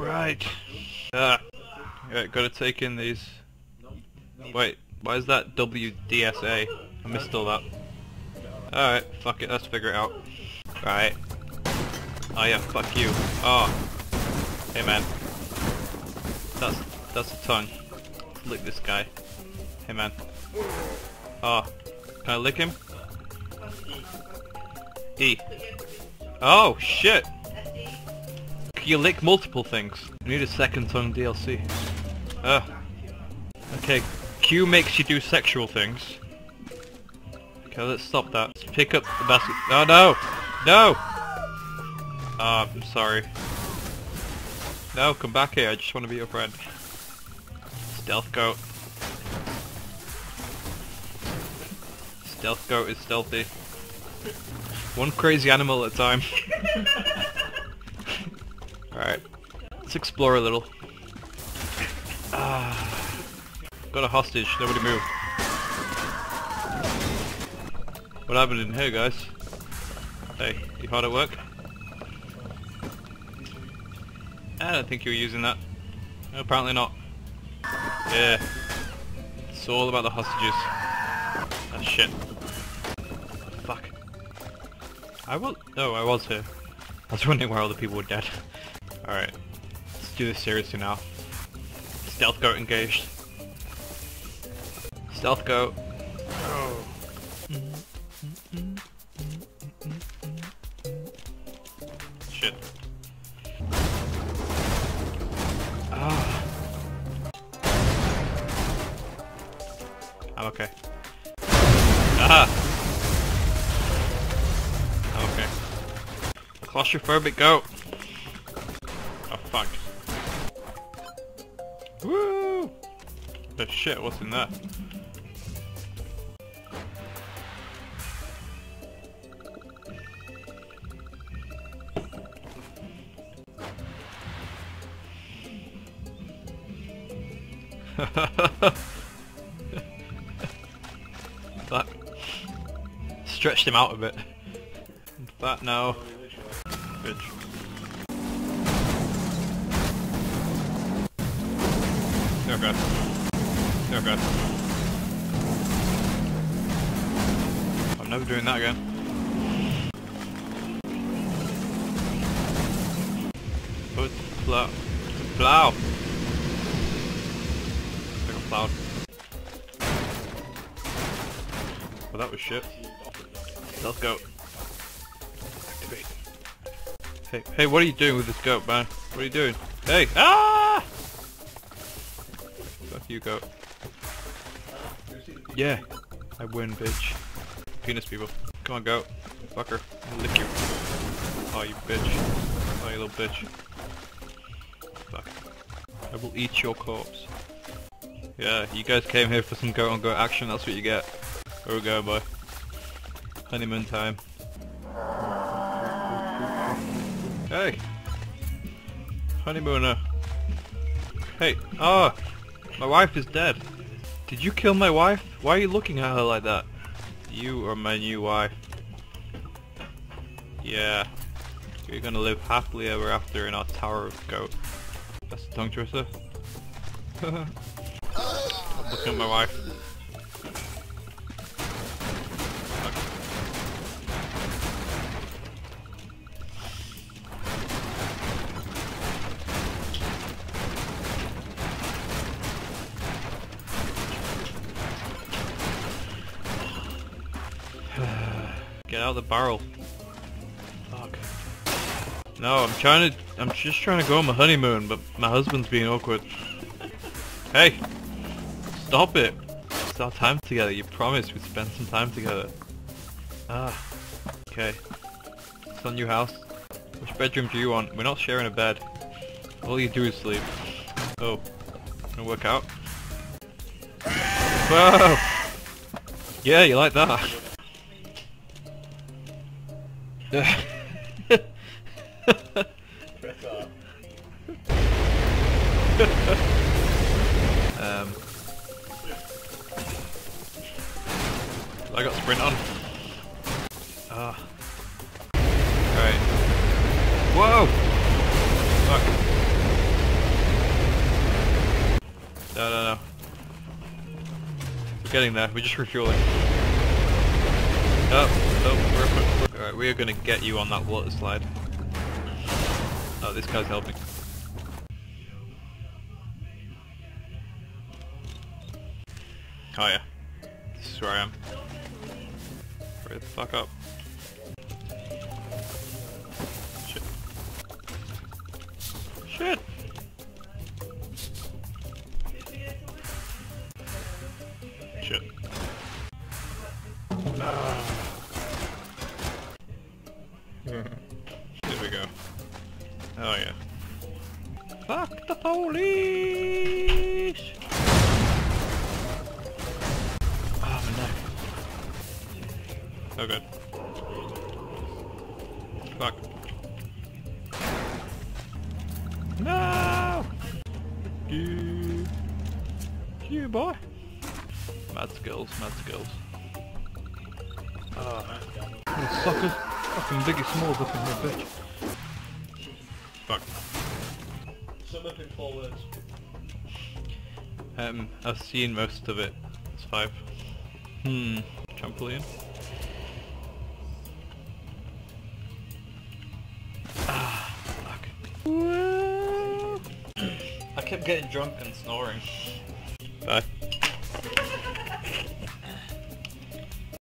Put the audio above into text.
Right, uh, gotta take in these. Wait, why is that WDSA? I missed all that. Alright, fuck it, let's figure it out. Right. Oh yeah, fuck you. Oh. Hey man. That's that's a tongue. Lick this guy. Hey man. Oh. Can I lick him? E. Oh shit! You lick multiple things? I need a second tongue DLC. Uh. Okay. Q makes you do sexual things. Okay, let's stop that. Let's pick up the basket. Oh no! No! Ah, I'm sorry. No, come back here. I just want to be your friend. Stealth goat. Stealth goat is stealthy. One crazy animal at a time. Alright. Let's explore a little. Ah. Got a hostage. Nobody move. What happened in here, guys? Hey, you hard at work? I don't think you were using that. No, apparently not. Yeah. It's all about the hostages. Ah, shit. Fuck. I was- no, I was here. I was wondering why all the people were dead. Alright. Let's do this seriously now. Stealth goat engaged. Stealth goat. Shit. Ah. I'm okay. Ah! I'm okay. Claustrophobic goat! Woo! The shit, what's in there? Fuck. Stretched him out a bit. That now. Bitch. God. Oh god. I'm never doing that again. Put plow. Plow! I plowed. Well that was shit. Let's go. Hey, hey, what are you doing with this goat, man? What are you doing? Hey! Ah! You, goat. Yeah, I win, bitch. Penis people. Come on, go. Fucker. Lick you. Oh, you bitch. Oh, you little bitch. Fuck. I will eat your corpse. Yeah, you guys came here for some go on go action, that's what you get. There we go, boy. Honeymoon time. Hey! Honeymooner. Hey, ah! My wife is dead. Did you kill my wife? Why are you looking at her like that? You are my new wife. Yeah. You're gonna live happily ever after in our tower of goat. That's the tongue twister. looking at my wife. Get out of the barrel. Fuck. No, I'm trying to. I'm just trying to go on my honeymoon, but my husband's being awkward. Hey! Stop it! It's our time together. You promised we'd spend some time together. Ah. Okay. It's our new house. Which bedroom do you want? We're not sharing a bed. All you do is sleep. Oh. Gonna work out? Whoa! Yeah, you like that. um, I got sprint on. Ah. Alright. Whoa! Fuck. No, no, no. We're getting there. We're just refueling. Oh, oh, we're, alright, we are gonna get you on that water slide. Oh, this guy's helping. Oh yeah. This is where I am. Hurry the fuck up. Shit! Shit. Oh yeah. Fuck the police! Oh my neck. Oh good. Fuck. No! You, you boy. Mad skills, mad skills. Oh, little suckers. Fucking Biggie Smalls up in here, bitch. Fuck. Sum up in four words. Um, I've seen most of it. It's five. Hmm. Trampoline. Ah, fuck. I kept getting drunk and snoring. Bye.